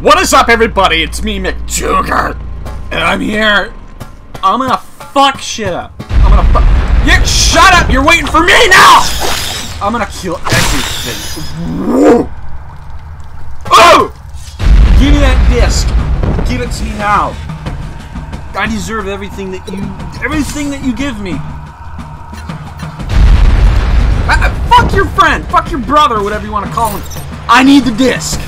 What is up, everybody? It's me, Mcdooger, and I'm here. I'm gonna fuck shit up. I'm gonna fuck. Yeah, shut up! You're waiting for me now. I'm gonna kill everything. Oh! Give me that disc. Give it to me now. I deserve everything that you, everything that you give me. Ah, fuck your friend, fuck your brother, whatever you want to call him. I need the disc.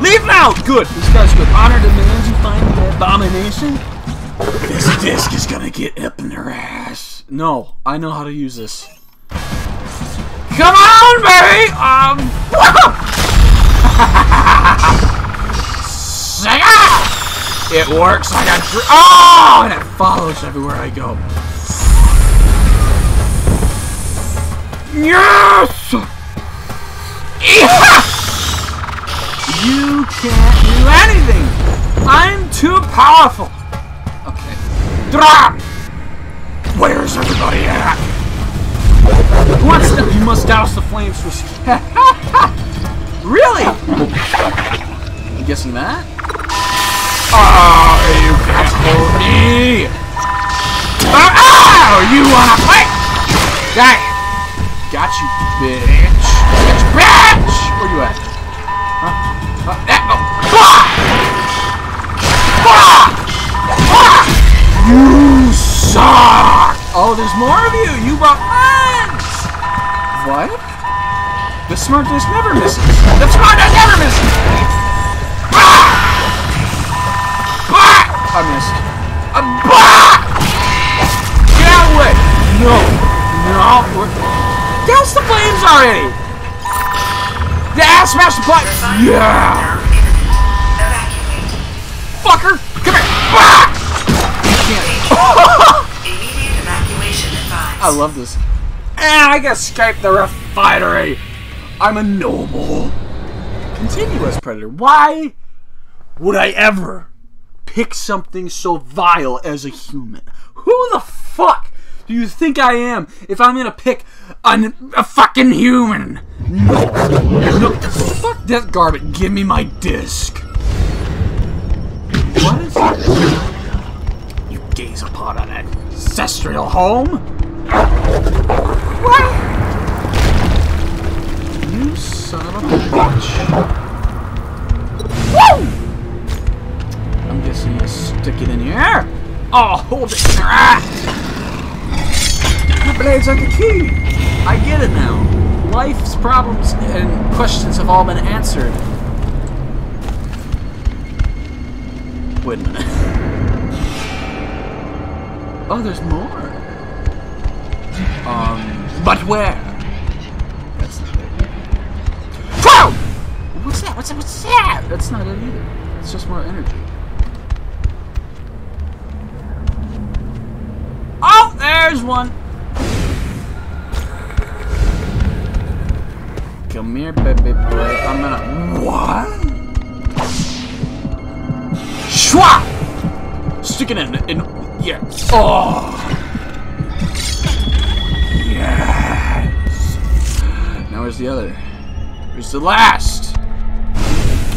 Leave now! Good. This guy's good. Honor demands you find the abomination. This disc is gonna get up in their ass. No, I know how to use this. Come on, baby! Um. It works like a dr- Oh! And it follows everywhere I go. Yes! Yeah! You can't do anything! I'm too powerful! Okay. Drop! Where's everybody at? You must douse the flames for- Really? I'm guessing that? Oh, you can't hold me! Oh, oh, you wanna fight? It. Got you, bitch. Bitch, bitch! Where you at? Huh? You suck! Oh, there's more of you! You brought friends! What? The smart disc never misses. The smart disc never misses! Ah! Ah! I missed. Uh, bah! Get out of the way! No. No. Douse the flames already! Yeah, smash the pipe! Yeah! Fucker! Come here! Ah! You can't. Immediate evacuation advised. I love this. And I can escape the refinery! I'm a noble. Continuous predator. Why would I ever pick something so vile as a human? Who the fuck do you think I am if I'm gonna pick an, a fucking human? No. No. Fuck that garbage. Give me my disc. What is? You gaze upon an ancestral home? What? You son of a bitch. Woo! I'm guessing you stick it in here. Oh, hold it. Ah! Blade's like a key. I get it now. Life's problems and questions have all been answered. Wait a minute. Oh, there's more. Um, but where? That's not it. Whoa! What's that? What's that? What's that? That's not it either. It's just more energy. Oh, there's one. Come here, baby boy. I'm gonna. What? Schwa! Stick it in. in yeah. Oh. Yes. Now where's the other? Where's the last?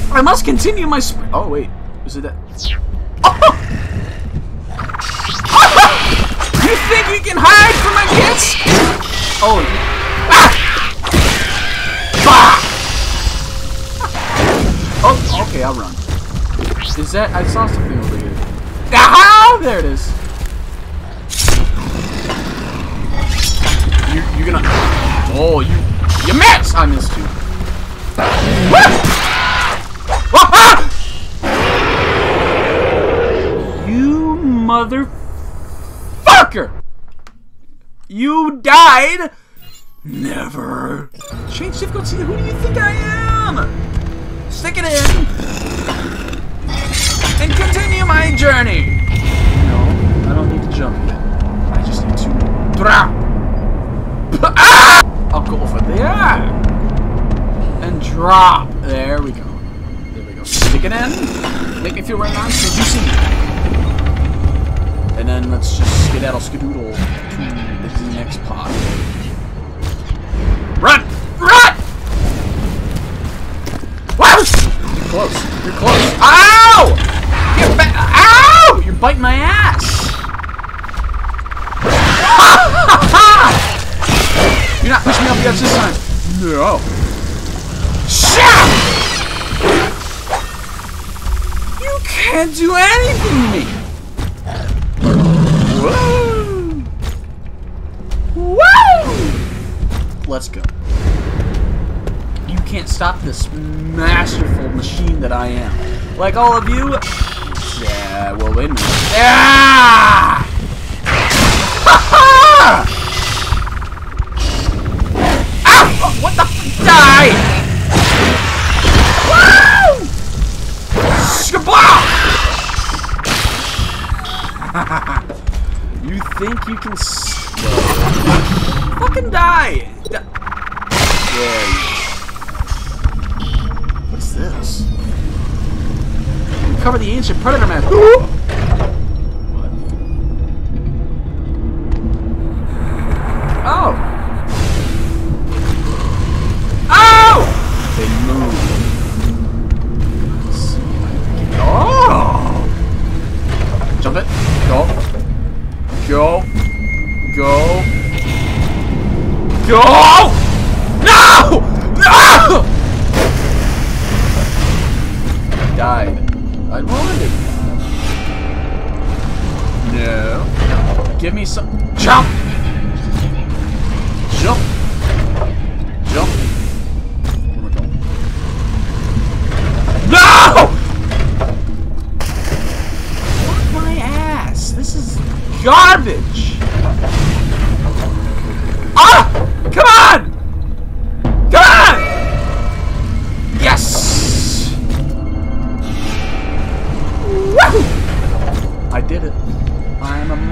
I must continue my sp- Oh wait, is it that? you think you can hide from my kids? Oh. Ah! Oh, okay, I'll run. Is that? I saw something over here. Ah! There it is. You, you're gonna. Oh, you. You missed! I missed you. Ah, ah! You! You died! Never. Change difficulty. Who do you think I am? Stick it in. And continue my journey. No, I don't need to jump yet. I just need to. Drop. Ah! I'll go over there. And drop. There we go. There we go. Stick it in. Make me feel right nice and juicy. And then let's just skedaddle skedoodle to the next pod. Run! Close. You're close. Ow! Get back! Ow! You're biting my ass. You're not pushing me off the edge this time. No. Shit! You can't do anything to me. Whoa! Whoa! Let's go. Can't stop this masterful machine that I am. Like all of you. Yeah. Well, wait a minute. Ah! Ah! What the die! Woo! You think you can fucking die? Di- Yeah. Cover the ancient predator man.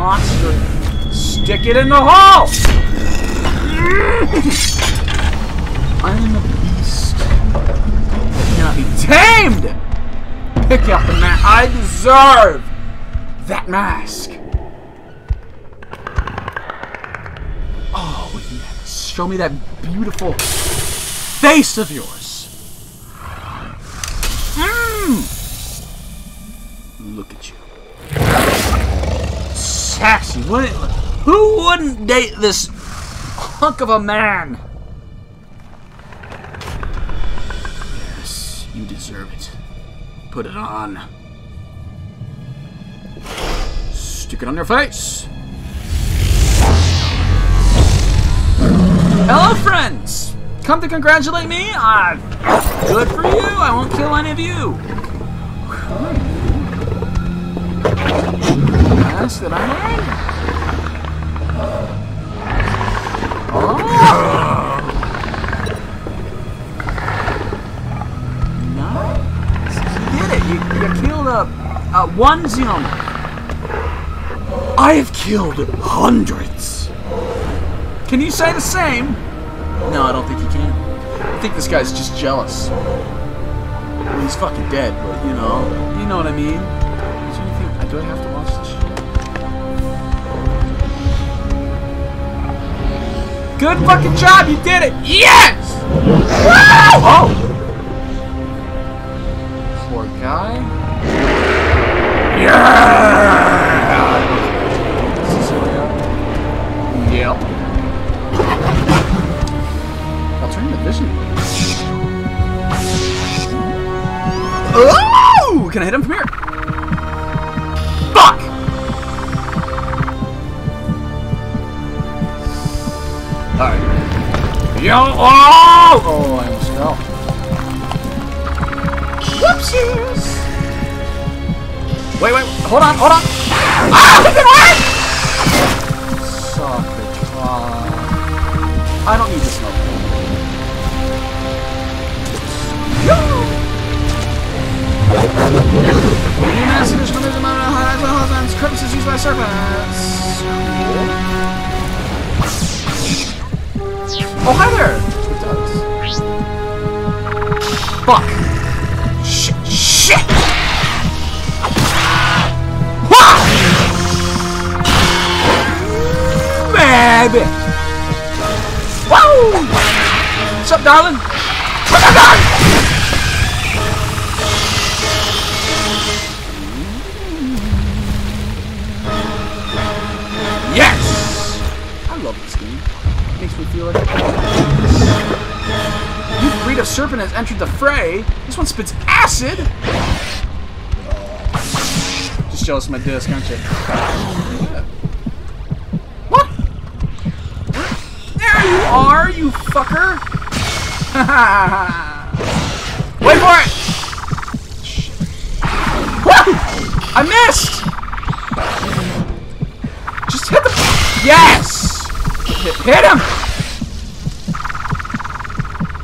Monster. Stick it in the hole! I am a beast that cannot be tamed! Pick up the mask. I deserve that mask. Oh, yes. Show me that beautiful face of yours. Mmm. Look at you. Sexy. What, who wouldn't date this hunk of a man? Yes, you deserve it. Put it on. Stick it on your face. Hello, friends! Come to congratulate me? Uh, good for you. I won't kill any of you. That I'm. Oh! You did it. You, you killed a, a uh, one xenomorph. I have killed hundreds. Can you say the same? No, I don't think you can. I think this guy's just jealous. Well, he's fucking dead, but you know, you know what I mean. Is there anything? Do I have to Good fucking job, you did it! Yes! Woo! Oh! Poor guy. Yeah! Is this where we are? Yep. I'll turn the vision. Oh! Can I hit him from here? Alright. Yo! Oh! Oh, I almost fell. Whoopsies! Wait, wait, hold on, hold on! Ah! It didn't work! Suck it. Uh, I don't need the smoke. New mass additional there's amount of highlights and horizons, crevices used by serpents. Oh, hi there! It does. Fuck! Shit! Shit! Wah! Baby! Woo! What's up, darling? What's up, darling? Me feel like New breed serpent has entered the fray. This one spits acid. Just jealous of my disc, aren't you? What? There you are, you fucker! Wait for it! Woo! I missed! Just hit the. Yes! Hit him!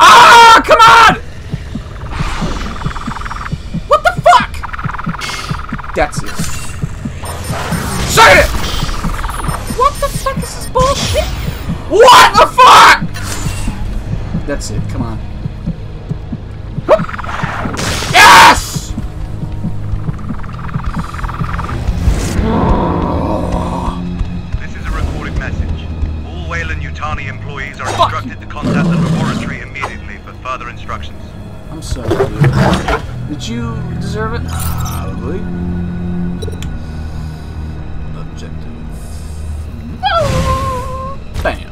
Ah! Come on! What the fuck? That's it. Suck it! What the fuck is this bullshit? What the fuck? That's it. Come on. Probably. Objective. Bam.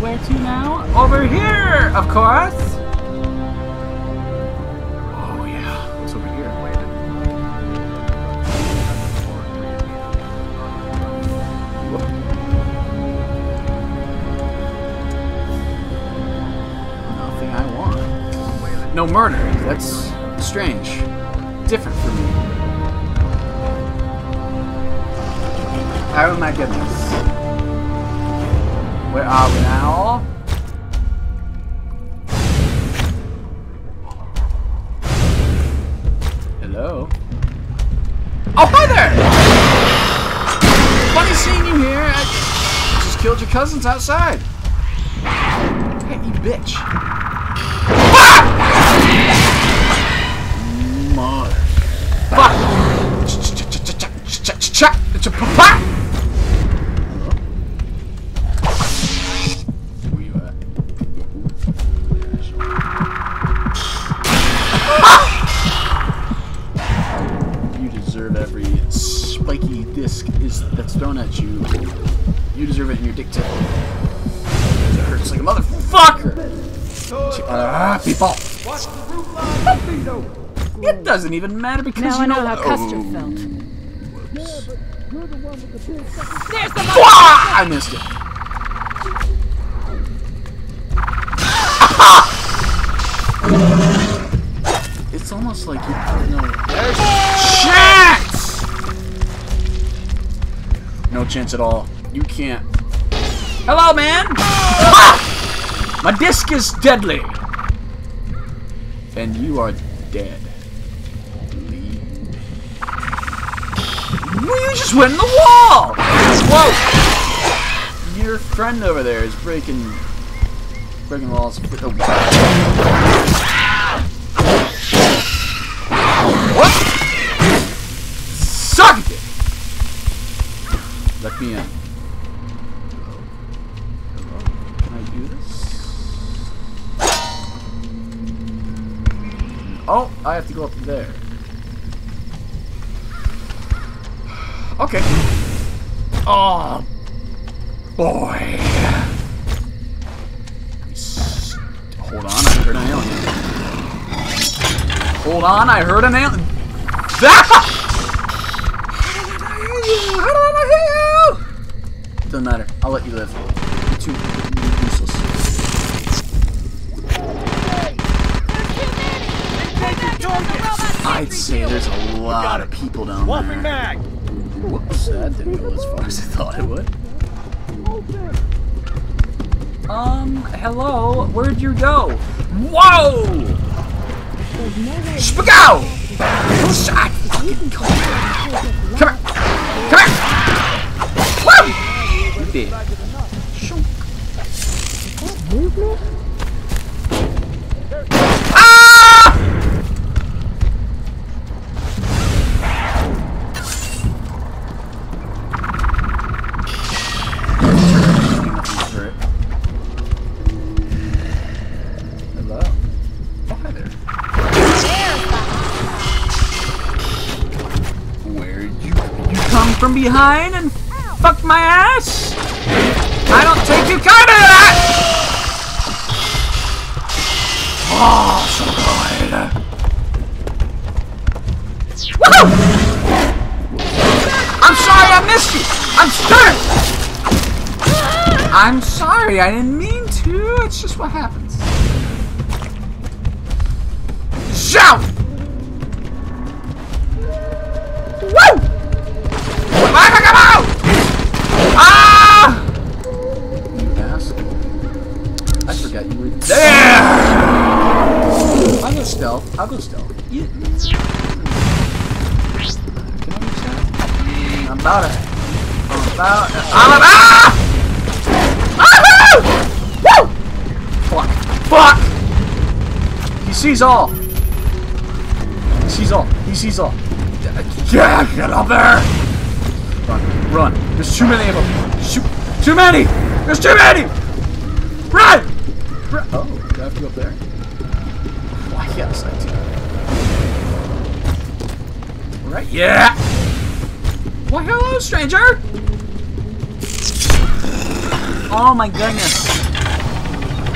Where to now? Over here, of course. Oh yeah, it's over here. Nothing I want. No murder. That's strange. Different for me. Oh my goodness. Where are we now? Hello? Oh, hi there! Funny seeing you here. I just killed your cousins outside. Hey, you bitch. Fuck! Where you? You deserve every spiky disc is that's thrown at you. You deserve it in your dick tip. It hurts like a motherfucker! Ah, people! It doesn't even matter because Now you I know know how Custer Oh, felt. There's the Ah, I missed it. it's almost like you don't have no chance. No chance at all. You can't. Hello, man. Ah! My disc is deadly, and you are dead. Well, you just went in the wall! Whoa! Your friend over there is breaking breaking walls. Oh. What? Suck it! Let me in. Hello? Hello? Can I do this? Oh, I have to go up there. Okay. Oh, boy. Hold on, I heard an alien. Hold on, I heard an alien. Ah! How did I not hear you? Doesn't matter. I'll let you live. You're too useless. I'd say there's a lot of people down there. back! Whoops, that didn't go as far as I thought it would. Um, hello, where'd you go? Whoa! Spagow! I fucking come here. Come here! Come here! Woo! You did. Shunk. From behind and fuck my ass? I don't take you kind of that! Oh, so good. Woo! I'm sorry I missed you. I'm sorry. I'm sorry. I didn't mean to. It's just what happens. Shout! Stealth. I'll go stealth. You... Can I use that? I'm about it. I'm about it. I'm about Woohoo! Woo! Fuck. Fuck! He sees all. He sees all. He sees all. Yeah, get up there! Run, run. There's too many of them. Shoot. Too many! There's too many! Run! Run. Oh, do I have to go up there? Why, yes, I do. Right? Yeah! Why, hello, stranger! Oh my goodness.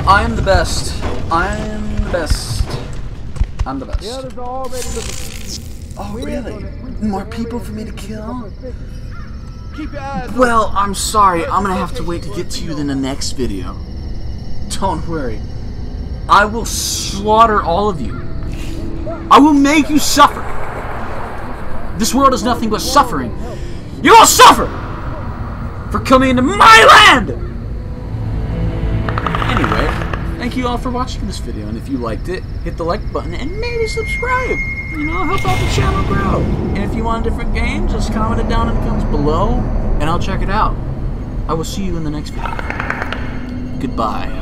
I am the best. I am the best. I'm the best. Oh, really? More people for me to kill? Well, I'm sorry. I'm gonna have to wait to get to you in the next video. Don't worry. I will slaughter all of you. I will make you suffer. This world is nothing but suffering. You will suffer for coming into my land! Anyway, thank you all for watching this video, and if you liked it, hit the like button and maybe subscribe. You know, help out the channel grow. And if you want a different game, just comment it down in the comments below, and I'll check it out. I will see you in the next video. Goodbye.